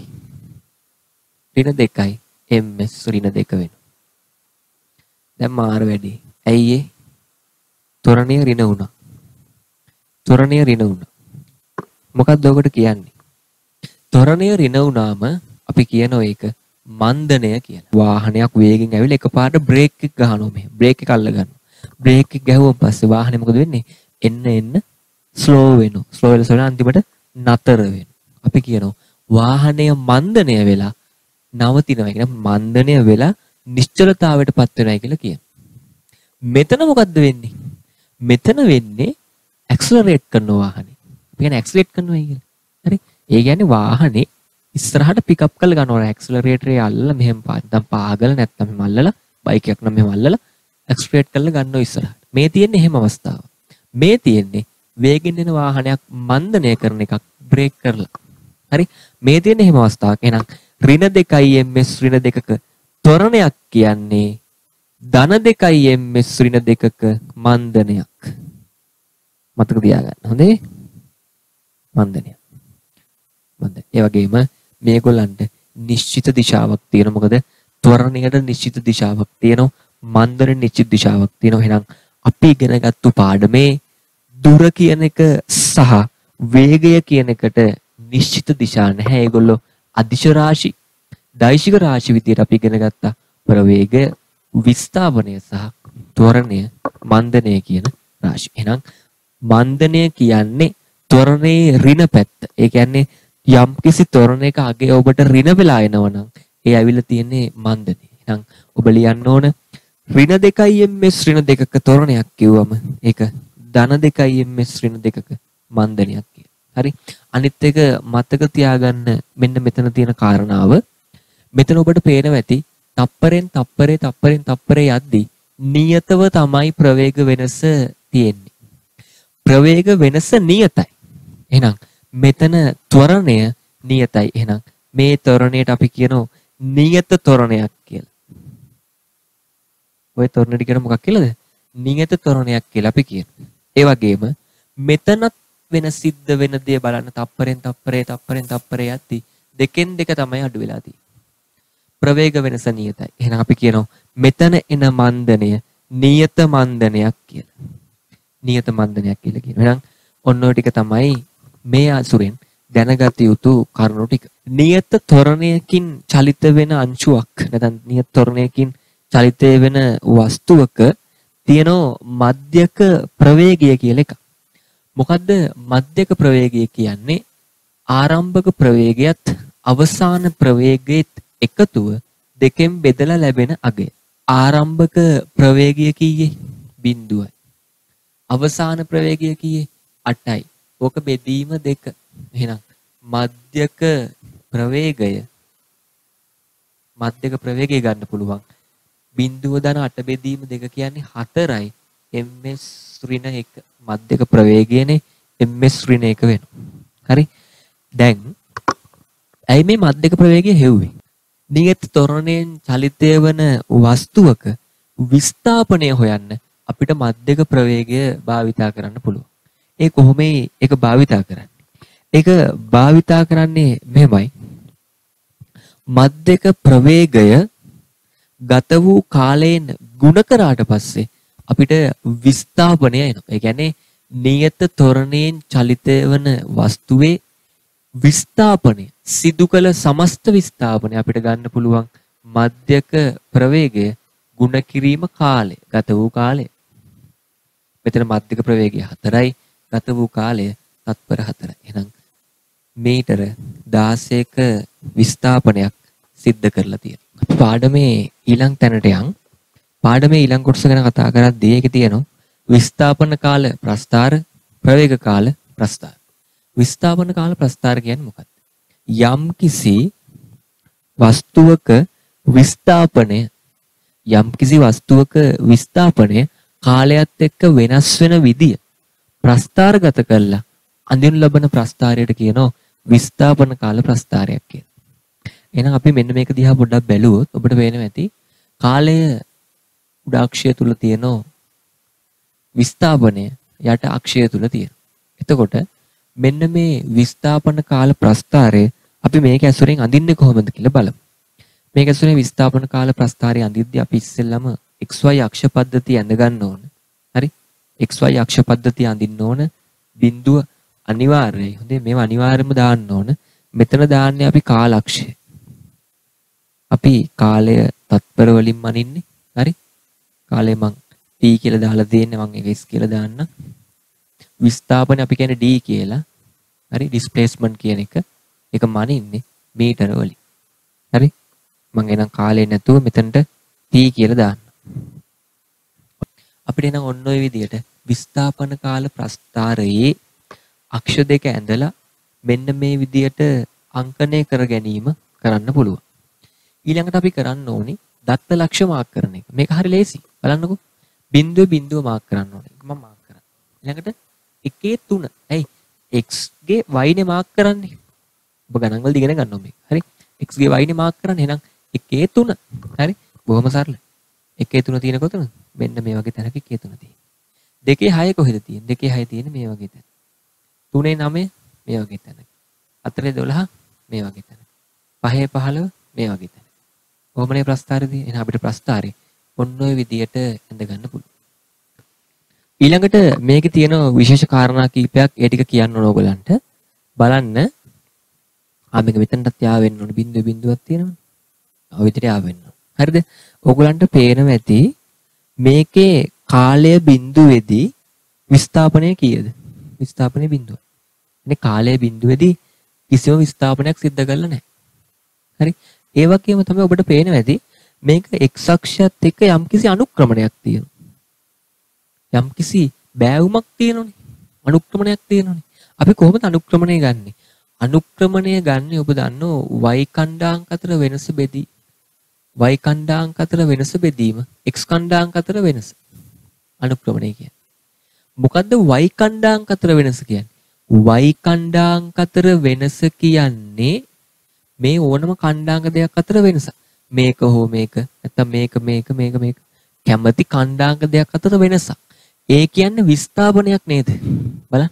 ඍණ දෙකයි ms ඍණ දෙක වෙනවා. දැන් මාර වැඩි. ඇයි ඒ? තොරණය ඍණ වුණා. තොරණය ඍණ වුණා. මොකක්ද ඔකට කියන්නේ? තොරණය ඍණ වුණාම අපි කියනවා ඒක මන්දනය කියලා. වාහනයක් වේගෙන් ඇවිල්ලා එකපාරට බ්‍රේක් එක ගහනවා මෙහෙම. බ්‍රේක් එක අල්ල ගන්නවා. බ්‍රේක් එක ගැහුවන් පස්සේ වාහනේ මොකද වෙන්නේ? එන්න එන්න ස්ලෝ වෙනවා. ස්ලෝ වෙලා ස්ලෝ අන්තිමට නතර වෙනවා. අපි කියනවා වාහනය මන්දනය වෙලා නවතිනවා කියන මන්දනය වෙලා නිශ්චලතාවයට පත් වෙනවා කියලා කියනවා. මෙතන මොකද්ද වෙන්නේ? මෙතන වෙන්නේ ඇක්සලරේට් කරන වාහනේ. අපි කියන්නේ ඇක්සලරේට් කරනවා කියලා. හරි? ඒ කියන්නේ වාහනේ ඉස්සරහට පිකප් කරලා ගන්නවා ඇක්සලරේටරේ අල්ලලා මෙහෙම නැත්නම් පාගල නැත්නම් මෙහෙම අල්ලලා බයික් එකක් නම් මෙහෙම අල්ලලා ඇක්සලරේට් කරලා ගන්නවා ඉස්සරහට. මේ තියෙන්නේ එහෙම අවස්ථාවක්. මේ තියෙන්නේ වේගෙන් එන වාහනයක් මන්දනය කරන එකක් බ්‍රේක් කරලා. හරි? මේ තියෙන එහෙම අවස්ථාවක්. එහෙනම් ඍණ 2 ms ඍණ 2ක ත්වරණයක් කියන්නේ ධන 2 ms ඍණ 2ක මන්දනයක්. මතක තියාගන්න. හොඳේ? මන්දනය. මන්දනය. ඒ වගේම මේගොල්ලන්ට නිශ්චිත දිශාවක් තියෙනවා. මොකද ත්වරණයට නිශ්චිත දිශාවක් තියෙනවා. මන්දන නිශ්චිත දිශාවක් තියෙනවා. එහෙනම් අපි ඉගෙනගත්තු පාඩමේ දුර කියන එක සහ වේගය කියන එකට නිශ්චිත දිශා නැහැ. ඒගොල්ලෝ අදිශ රාශි, දෛශික රාශි විදියට අපි ඉගෙන ගත්තා. ප්‍රවේගය, විස්ථාපනය සහ ත්වරණය, මන්දනය කියන රාශි. එහෙනම් මන්දනය කියන්නේ ත්වරණයේ ඍණ පැත්ත. ඒ කියන්නේ යම් කිසි තොරණයක අගේ ඔබට ඍණ වෙලා එනවනම් ඒ ඇවිල්ලා තියෙන්නේ මන්දනේ. එහෙනම් ඔබ ලියන්න ඕන ඍණ 2යි ms ඍණ දෙකක තොරණයක් කිව්වම ඒක ධන 2යි ms ඍණ දෙකක මන්දනයක් කියලා. හරි. අනිත් එක මතක තියාගන්න මෙන්න මෙතන තියෙන කාරණාව මෙතන ඔබට පේනවා ඇති තප්පරෙන් තප්පරේ තප්පරෙන් තප්පරේ යද්දී නියතව තමයි ප්‍රවේග වෙනස තියෙන්නේ. ප්‍රවේග වෙනස නියතයි. එහෙනම් මෙතන ත්වරණය නියතයි. එහෙනම් මේ ත්වරණයට අපි කියනවා නියත ත්වරණයක් කියලා. ඔය ත්වරණයට කියන මොකක් කියලාද? නියත ත්වරණයක් කියලා අපි කියනවා. ඒ වගේම මෙතන වෙන සිද්ධ වෙන දේ බලන්න තප්පරෙන් තප්පරේ තප්පරෙන් තප්පරේ යද්දි දෙකෙන් දෙක තමයි අඩු වෙලා තියෙන්නේ. ප්‍රවේග වෙනස නියතයි. එහෙනම් අපි කියනවා මෙතන එන මන්දනය නියත මන්දනයක් කියලා. නියත මන්දනයක් කියලා කියනවා. එහෙනම් ඔන්න ඔය ටික තමයි මේ අසුරෙන් දැනගත යුතු කරුණු ටික. නියත තොරණයකින් චලිත වෙන අංශුවක් නැත්නම් නියත තොරණයකින් චලිත වෙන වස්තුවක තියෙන මධ්‍යක ප්‍රවේගය කියලා එකක්. මොකද්ද මධ්‍යක ප්‍රවේගය කියන්නේ? ආරම්භක ප්‍රවේගයත් අවසාන ප්‍රවේගයත් එකතුව දෙකෙන් බෙදලා ලැබෙන අගය. ආරම්භක ප්‍රවේගය කීයේ? බිඳුවයි. අවසාන ප්‍රවේගය කීයේ? 8යි. ඕක බෙදීම දෙක. එහෙනම් මධ්‍යක ප්‍රවේගය මධ්‍යක ප්‍රවේගය ගන්න පුළුවන්. බිඳුව ධන 8 බෙදීම දෙක කියන්නේ 4යි. ms ඍණ 1 මධ්‍යක ප්‍රවේගයනේ ms ඍණ 1 වෙනවා. හරි? දැන් ඇයි මේ මධ්‍යක ප්‍රවේගය හෙව්වේ? නියත තොරණයෙන් චලිතය වන වස්තුවක විස්ථාපනය හොයන්න අපිට මධ්‍යක ප්‍රවේගය භාවිතා කරන්න පුළුවන්. ඒ කොහොම ඒක භාවිතා කරන්නේ? ඒක භාවිතා කරන්නේ මෙහෙමයි. මධ්‍යක ප්‍රවේගය ගත වූ කාලයෙන් ಗುಣ කරාට පස්සේ අපිට විස්ථාපනය එනවා. ඒ කියන්නේ නියත තොරණයෙන් චලිත වන වස්තුවේ විස්ථාපනය සිදු කළ සමස්ත විස්ථාපනය අපිට ගන්න පුළුවන් මධ්‍යක ප්‍රවේගය ಗುಣ කිරීම කාලය ගත වූ කාලය. මෙතන මධ්‍යක ප්‍රවේගය 4යි ගත වූ කාලය තත්පර 4යි. එහෙනම් මීටර 16ක විස්ථාපනයක් සිද්ධ කරලා තියෙනවා. අපි පාඩමේ ඊළඟ තැනට යන් පාඩමේ ඊළඟ කොටස ගැන කතා කරද්දී ඒකේ තියෙනවා විස්ථාපන කාල ප්‍රස්ථාර ප්‍රවේග කාල ප්‍රස්ථාර. විස්ථාපන කාල ප්‍රස්ථාර කියන්නේ මොකක්ද? යම් කිසි වස්තුවක විස්ථාපනය යම් කිසි වස්තුවක විස්ථාපනය කාලයත් එක්ක වෙනස් වෙන විදිය ප්‍රස්ථාරගත කළා අඳිනු ලබන ප්‍රස්ථාරයට කියනවා විස්ථාපන කාල ප්‍රස්ථාරයක් කියලා. එහෙනම් අපි මෙන්න මේක දිහා පොඩ්ඩක් බැලුවොත් ඔබට පේනවා ඇති කාලය උඩ අක්ෂය තුල තියෙන විස්ථාපනය යට අක්ෂය තුල තියෙන. එතකොට මෙන්න මේ විස්ථාපන කාල ප්‍රස්ථාරය අපි මේක ඇසුරෙන් අඳින්නේ කොහොමද කියලා බලමු. මේක ඇසුරෙන් විස්ථාපන කාල ප්‍රස්ථාරය අඳිද්දී අපි ඉස්සෙල්ලම xy අක්ෂ පද්ධතිය ඇඳ ගන්න ඕන. හරි? xy අක්ෂ පද්ධතිය අඳින්න ඕන බිඳුව අනිවාර්යයි. හොඳේ මේව අනිවාර්යයෙන්ම දාන්න ඕන. මෙතන දාන්නේ අපි කාලක්ෂය. අපි කාලය තත්පර වලින් මනින්නේ. හරි? කාලය මං t කියලා දාලා දෙන්නේ මං ඒක s කියලා දාන්න. විස්ථාපන අපි කියන්නේ d කියලා. හරි? ඩිස්ප්ලේස්මන්ට් කියන එක. ඒක මනින්නේ මීටර වලින්. හරි? මං එනම් කාලේ නැතුව මෙතනට t කියලා දාන්න. අපිට එනම් ඔන්න ඔය විදිහට විස්ථාපන කාල ප්‍රස්ථාරයේ අක්ෂ දෙක ඇඳලා මෙන්න මේ විදියට අංකණය කර ගැනීම කරන්න පුළුවන්. ඊළඟට අපි කරන්න ඕනි දත්ත ලක්ෂ මාක් කරන එක. මේක හරි ලේසි. බලන්නකෝ. බිඳුව බිඳුව මාක් කරන්න ඕනේ. මම මාක් කරා. ඊළඟට 1 3. ඇයි? x ගේ y නේ මාක් කරන්නේ. ඔබ ගණන් වලදී ඉගෙන ගන්න ඕනේ. හරි? x ගේ y නේ මාක් කරන්නේ. එහෙනම් 1 3. හරි? බොහොම සරලයි. 1 3 තියෙන කොතනද? මෙන්න මේ වගේ තැනක 1 3 තියෙන්නේ. 2 6 කොහෙද තියෙන්නේ? 2 6 තියෙන්නේ මේ වගේ තැන. තුනේ නමය මේ වගේ තැන. හතරේ 12 මේ වගේ තැන. පහේ 15 මේ වගේ තැන. කොහොමනේ ප්‍රස්ථාරදී? එහෙනම් අපිට ප්‍රස්ථාරේ ඔන්න ඔය විදියට ඇඳ ගන්න පුළුවන්. ඊළඟට මේකේ තියෙන විශේෂ කාරණා කීපයක් ඒ ටික කියන්න ඕන ඕගලන්ට. බලන්න ආ මේක මෙතනටත් යා වෙන්න ඕන බිඳුව බිඳුවක් තියෙනවනේ. ඔය විදිහට යා වෙන්න ඕන. හරිද? ඕගලන්ට පේනවා ඇති මේකේ කාලය බිඳුවේදී විස්ථාපනය කීයද? විස්ථාපනය බිඳුව. ඉතින් කාලය බිඳුවේදී කිසිම විස්ථාපනයක් සිද්ධ කරලා නැහැ. හරි? ඒ වගේම තමයි ඔබට පේනවා ඇති මේක x අක්ෂයත් එක්ක යම්කිසි අනුක්‍රමණයක් තියෙනවා. යම්කිසි බෑවුමක් තියෙනවනේ. අනුක්‍රමණයක් තියෙනවනේ. අපි කොහොමද අනුක්‍රමණය ගන්නෙ? අනුක්‍රමණය ගන්නෙ ඔබ දන්නෝ y කණ්ඩාංක අතර වෙනස බෙදී y කණ්ඩාංක අතර වෙනස බෙදීම x කණ්ඩාංක අතර වෙනස. අනුක්‍රමණය කියන්නේ. මොකද්ද y කණ්ඩාංක අතර වෙනස කියන්නේ? y කණ්ඩාංක අතර වෙනස කියන්නේ මේ ඕනම කණ්ඩාංග දෙයක් අතර වෙනස. මේක හෝ මේක නැත්නම් මේක මේක මේක මේක කැමැති කණ්ඩාංග දෙයක් අතර වෙනසක්. ඒ කියන්නේ විස්ථාපනයක් නේද? බලන්න.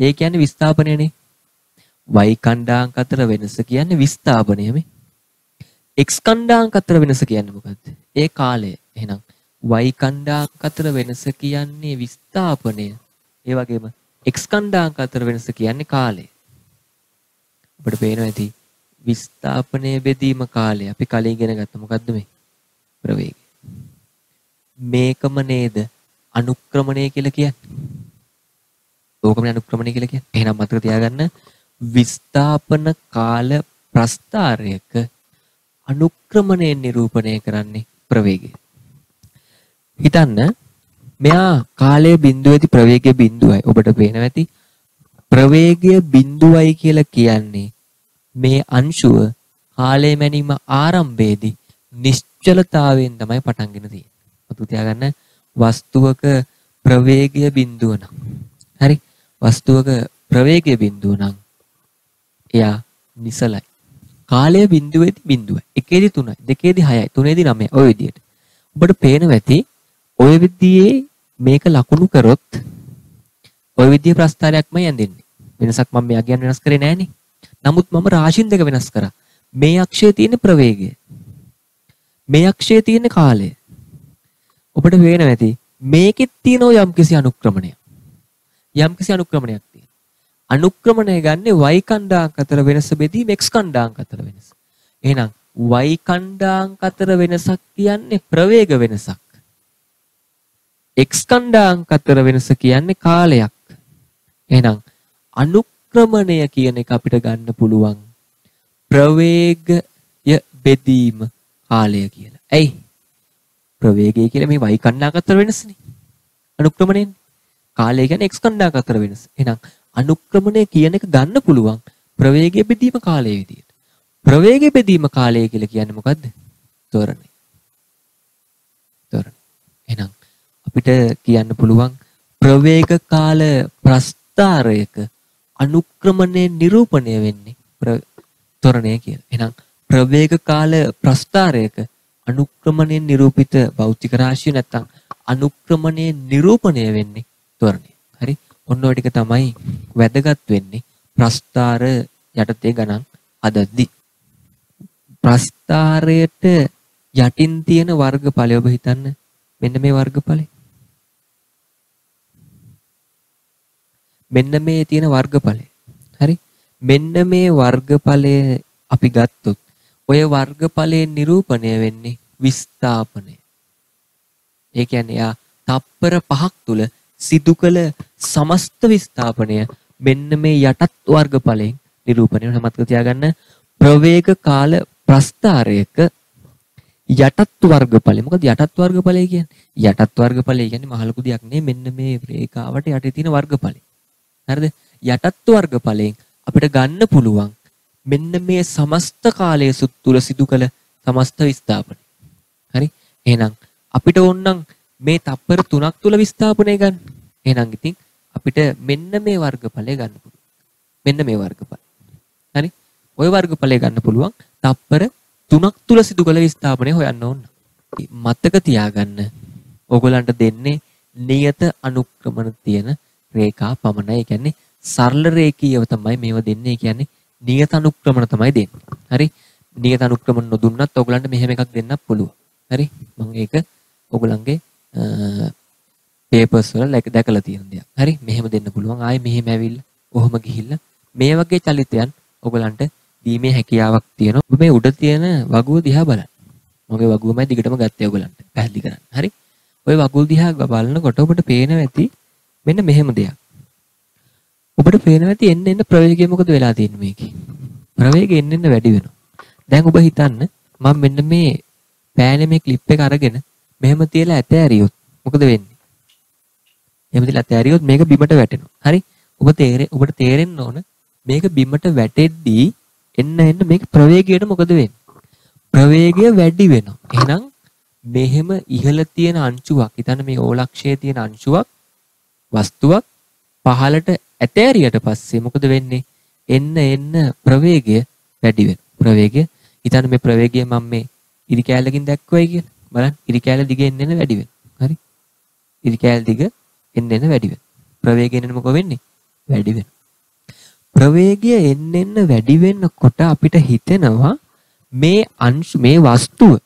ඒ කියන්නේ විස්ථාපනයනේ. y කණ්ඩායම් අතර වෙනස කියන්නේ විස්ථාපනයමේ. x කණ්ඩායම් අතර වෙනස කියන්නේ මොකද්ද? ඒ කාලය. එහෙනම් y කණ්ඩායම් අතර වෙනස කියන්නේ විස්ථාපනය. ඒ වගේම x කණ්ඩායම් අතර වෙනස කියන්නේ කාලය. අපිට පේනවා ඇති විස්ථාපනය බෙදීම කාලය. අපි කලින් ඉගෙන ගත්ත මොකද්ද මේ? ප්‍රවේගය. මේකම නේද අනුක්‍රමණය කියලා කියන්නේ. ඕකමනේ අනුක්‍රමණය කියලා කියන්නේ. එහෙනම් මතක තියාගන්න විස්ථාපන කාල ප්‍රස්ථාරයක අනුක්‍රමණයෙන් නිරූපණය කරන්නේ ප්‍රවේගය. හිතන්න මෙයා කාලය බිඳුවේදී ප්‍රවේගය බිඳුවයි. ඔබට පේනවා ඇති ප්‍රවේගය බිඳුවයි කියලා කියන්නේ මේ අංශුව කාලය මැනීම ආරම්භයේදී නිශ්චලතාවයෙන් තමයි පටන් ගෙන තියෙන්නේ. මතු තියාගන්න වස්තුවක ප්‍රවේගය බිඳුව නම්. හරි. වස්තුවක ප්‍රවේගය බිඳුව නම් එයා නිසලයි. කාලය බිඳුවේදී බිඳුවයි. එකේදී 3යි, දෙකේදී 6යි, තුනේදී 9යි. ඔය විදිහට. ඔබට පේනවා ඇති ඔය විදිහේ මේක ලකුණු කරොත් ඔය විදිහේ ප්‍රස්ථාරයක්මයි ඇඳෙන්නේ. වෙනසක් මම මෙයා කියන්නේ වෙනස් කරේ නෑනේ. නමුත් මම රාශින් දෙක වෙනස් කරා. මේ අක්ෂයේ තියෙන ප්‍රවේගය. මේ අක්ෂයේ තියෙන කාලය. ඔබට පේනවා ඇති මේකෙත් තියෙන යම්කිසි අනුක්‍රමණයක්. යම්කිසි අනුක්‍රමණයක් තියෙනවා. අනුක්‍රමණය ගන්නේ y කණ්ඩායම් අතර වෙනස බෙදීම x කණ්ඩායම් අතර වෙනස. එහෙනම් y කණ්ඩායම් අතර වෙනසක් කියන්නේ ප්‍රවේග වෙනසක්. x කණ්ඩායම් අතර වෙනස කියන්නේ කාලයක්. එහෙනම් අනුක්‍රමණය කියන එක අපිට ගන්න පුළුවන් ප්‍රවේගය බෙදීම කාලය කියලා. ඇයි? ප්‍රවේගය කියලා මේ y කණ්ඩායම් අතර වෙනසනේ. අනුක්‍රමණයනේ. කාලය කියන්නේ x කණ්ඩායම් අතර වෙනස. එහෙනම් අනුක්‍රමණය කියන එක ගන්න පුළුවන් ප්‍රවේගය බෙදීම කාලය විදියට. ප්‍රවේගය බෙදීම කාලය කියලා කියන්නේ මොකද්ද? තොරණය. තොරණය. එහෙනම් අපිට කියන්න පුළුවන් ප්‍රවේග කාල ප්‍රස්ථාරයක අනුක්‍රමණය නිරූපණය වෙන්නේ තොරණය කියලා. එහෙනම් ප්‍රවේග කාල ප්‍රස්ථාරයක අනුක්‍රමණයෙන් නිරූපිත භෞතික රාශිය නැත්තම් අනුක්‍රමණයෙන් නිරූපණය වෙන්නේ තොරණය. හරි? ඔන්න ඔය ටික තමයි වැදගත් වෙන්නේ ප්‍රස්ථාර යටතේ ගණන් අදද්දි. ප්‍රස්ථාරයට යටින් තියෙන වර්ගඵලය ඔබ හිතන්න මෙන්න මේ වර්ගඵලය. මෙන්න මේ තියෙන වර්ගඵලය. හරි? මෙන්න මේ වර්ගඵලය අපි ගත්තොත් ඔය වර්ගඵලයෙන් නිරූපණය වෙන්නේ විස්ථාපනය. ඒ කියන්නේ යා තප්පර 5ක් තුල සිදු කළ සමස්ත විස්ථාපනය මෙන්න මේ යටත් වර්ගඵලයෙන් නිරූපණය වෙනවා මතක තියාගන්න ප්‍රවේග කාල ප්‍රස්ථාරයක යටත් වර්ගඵලය මොකද යටත් වර්ගඵලය කියන්නේ යටත් වර්ගඵලය කියන්නේ මහ ලොකු දෙයක් නෙමෙයි මෙන්න මේ රේඛාවට යටේ තියෙන වර්ගඵලය හරිද යටත් වර්ගඵලයෙන් අපිට ගන්න පුළුවන් මෙන්න මේ සමස්ත කාලයේ තුල සිදු කළ සමස්ත විස්ථාපනය හරි එහෙනම් අපිට ඕනනම් මේ තප්පර 3ක් තුල විස්ථාපනය ගන්න. එහෙනම් ඉතින් අපිට මෙන්න මේ වර්ගඵලය ගන්න පුළුවන්. මෙන්න මේ වර්ගඵල. හරි? ওই වර්ගඵලය ගන්න පුළුවන් තප්පර 3ක් තුල සිදු කළ විස්ථාපනය හොයන්න ඕන. මතක තියාගන්න. ඕගොල්ලන්ට දෙන්නේ නියත අනුක්‍රමණ තියෙන රේඛා පමණයි. ඒ කියන්නේ සරල රේඛීයව තමයි මේව දෙන්නේ. ඒ කියන්නේ නියත අනුක්‍රමණ තමයි දෙන්නේ. හරි? නියත අනුක්‍රමණ නොදුන්නත් ඕගොල්ලන්ට මෙහෙම එකක් දෙන්නත් පුළුවන්. හරි? මම ඒක ඕගොල්ලන්ගේ පේපර්ස් වල දැකලා තියෙන දෙයක්. හරි මෙහෙම දෙන්න පුළුවන්. ආයේ මෙහෙම ඇවිල්ලා ඔහොම ගිහිල්ලා මේ වගේ චලිතයන් ඔයගලන්ට දීමේ හැකියාවක් තියෙනවා. ඔබ මේ උඩ තියෙන වගුව දිහා බලන්න. මගේ වගුවමයි දිගටම ගත්තේ ඔයගලන්ට. පැහැදිලි කරන්න. හරි. ওই වගුව දිහා බලනකොට ඔබට පේනවා ඇති මෙන්න මෙහෙම දෙයක්. ඔබට පේනවා ඇති එන්න එන්න ප්‍රවේගය මොකද වෙලා තියෙන්නේ මේකේ. ප්‍රවේගය එන්න එන්න වැඩි වෙනවා. දැන් ඔබ හිතන්න මම මෙන්න මේ පෑනේ මේ ක්ලිප් එක අරගෙන මෙහෙම තියලා ඇතෑරියොත් මොකද වෙන්නේ? එහෙම තියලා ඇතෑරියොත් මේක බිමට වැටෙනවා. හරි? ඔබ තේරෙ ඔබට තේරෙන්න ඕන මේක බිමට වැටෙද්දී එන්න එන්න මේක ප්‍රවේගයට මොකද වෙන්නේ? ප්‍රවේගය වැඩි වෙනවා. එහෙනම් මෙහෙම ඉහළ තියෙන අංශුවක්, හිතන්න මේ ඕලක්ෂයේ තියෙන අංශුවක් වස්තුවක් පහළට ඇතෑරියට පස්සේ මොකද වෙන්නේ? එන්න එන්න ප්‍රවේගය වැඩි වෙනවා. ප්‍රවේගය හිතන්න මේ ප්‍රවේගය මම මේ ඉරි කෑල්ලකින් දැක්කුවයි කියලා. බලන්න ඉරි කෑල්ල දිග එන්න එන්න වැඩි වෙනවා. හරි? ඉරි කෑල්ල දිග එන්න එන්න වැඩි වෙනවා. ප්‍රවේගය එන්න මොකද වෙන්නේ? වැඩි වෙනවා. ප්‍රවේගය එන්න එන්න වැඩි වෙනකොට අපිට හිතෙනවා මේ අංශ මේ වස්තුව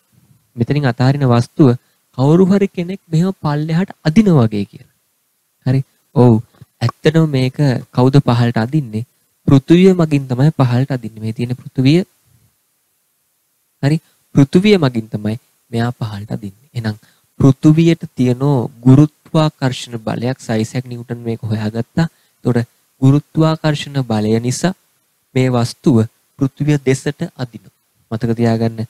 මෙතනින් අතාරින වස්තුව කවුරු හරි කෙනෙක් මෙහෙම පල්ලෙහාට අදිනවා වගේ කියලා. හරි. ඔව්. ඇත්තටම මේක කවුද පහළට අදින්නේ? පෘථුවිය මගින් තමයි පහළට අදින්නේ. මේ තියෙන පෘථුවිය හරි. පෘථුවිය මගින් තමයි මෙයා පහළට අදින්නේ. එහෙනම් පෘථුවියට තියෙන ගුරුත්වාකර්ෂණ බලයක් සයිසැක් නිව්ටන් මේක හොයාගත්තා. එතකොට ගුරුත්වාකර්ෂණ බලය නිසා මේ වස්තුව පෘථුවිය දෙසට අදිනවා. මතක තියාගන්න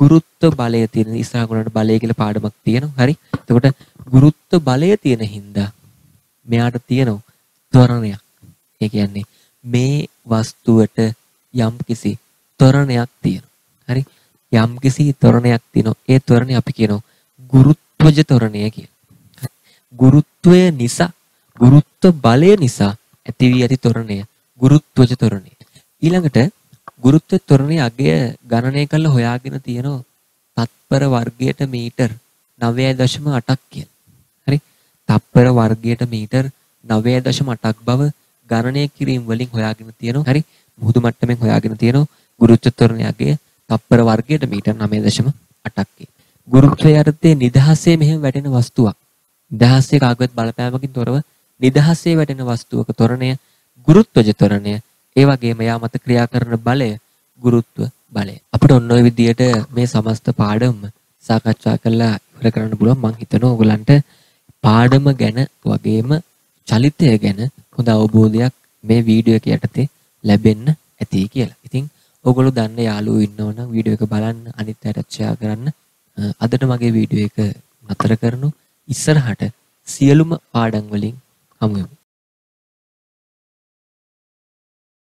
ගුරුත්ව බලය තියෙන ඉස්සරහ ගුණට බලය කියලා පාඩමක් තියෙනවා. හරි. එතකොට ගුරුත්ව බලය තියෙන හින්දා මෙයාට තියෙනවා ත්වරණයක්. ඒ කියන්නේ මේ වස්තුවට යම්කිසි ත්වරණයක් තියෙනවා. හරි. යම්කිසි ත්වරණයක් තියෙනවා. ඒ ත්වරණය අපි කියනවා ගුරුත්වජ ත්වරණය කියලා. ගුරුත්වය නිසා ගුරුත්ව බලය නිසා ඇති වී ඇති ත්වරණය ගුරුත්වජ ත්වරණය. ඊළඟට ගුරුත්ව ත්වරණයේ අගය ගණනය කරලා හොයාගෙන තියෙනවා තත්පර වර්ගයට මීටර් 9.8ක් කියලා. හරි. තත්පර වර්ගයට මීටර් 9.8ක් බව ගණනය කිරීම වලින් හොයාගෙන තියෙනවා. හරි. මුහුදු මට්ටමින් හොයාගෙන තියෙනවා ගුරුත්ව ත්වරණයේ අගය තත්පර වර්ගයට මීටර් 9.8ක් ගුරුත්වය යටතේ නිදහසේ මෙහෙම වැටෙන වස්තුවක්. නිදහසේ කාගවත් බලපෑමකින් තොරව නිදහසේ වැටෙන වස්තුවක ත්වරණය ගුරුත්වජ ත්වරණය ඒ වගේම යා මත ක්‍රියා කරන බලය ගුරුත්ව බලය. අපිට ඔන්න ඔය විදිහට මේ සමස්ත පාඩම සාකච්ඡා කරලා ඉවර කරන්න පුළුවන් මම හිතනවා ඔයගලන්ට පාඩම ගැන වගේම චලිතය ගැන හොඳ අවබෝධයක් මේ වීඩියෝ එක යටතේ ලැබෙන්න ඇති කියලා. ඉතින් ඔයගොල්ලෝ දන්න යාළුවෝ ඉන්නවනම් වීඩියෝ එක බලන්න අනිත් අයට ෂෙයා කරන්න. අදට මගේ වීඩියෝ එක නතර කරනු ඉස්සරහට සියලුම පාඩම් වලින් හමු වෙමු.